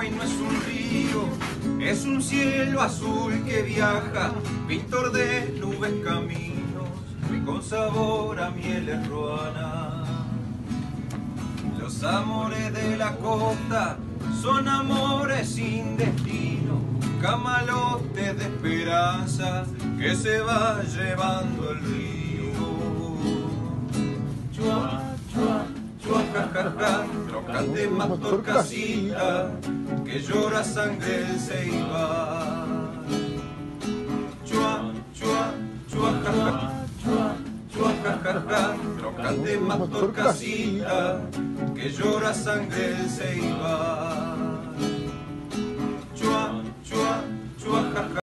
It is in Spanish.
El Uruguay no es un río, es un cielo azul que viaja, pintor de nubes caminos, y con sabor a mieles ruana. Los amores de la costa son amores sin destino, camalotes de esperanza que se va llevando el río. Chua, chua, chua, ja, ja, ja, trocate más torcasita, que llora sangre se iba. Chua, chua, chua, jaja, chua, chua, jajaja, trocate más torcasita, que llora sangre se iba. Chua, chua, chua, jaja.